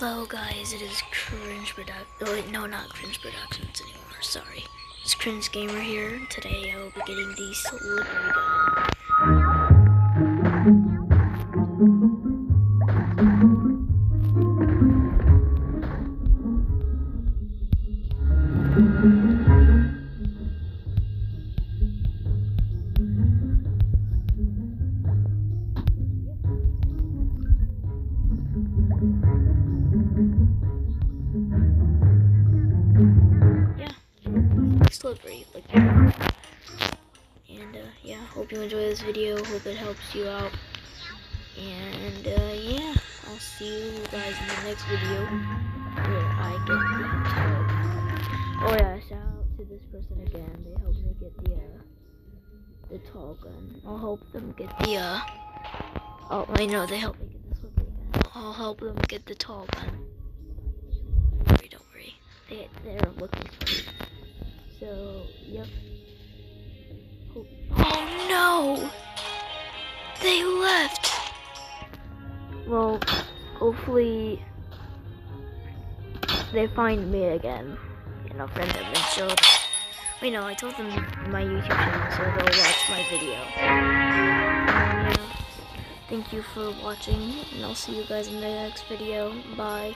Hello guys, it is Cringe Product. Oh wait, no, not Cringe Productions anymore. Sorry, it's Cringe Gamer here. Today I will be getting the slippery gun. Slippery like. And uh, yeah, hope you enjoy this video. Hope it helps you out. And uh, yeah, I'll see you guys in the next video where I get the tall. Oh yeah, shout out to this person again. They helped me get the uh, the tall gun. I'll help them get the uh. Oh wait, no, they helped me get this slippery gun. I'll help them get the tall gun. Yep. Oh, oh no! They left. Well, hopefully they find me again. You know, friend them and show them. Wait, no, I told them my YouTube channel, so they'll watch my video. Yeah. Uh, thank you for watching, and I'll see you guys in the next video. Bye.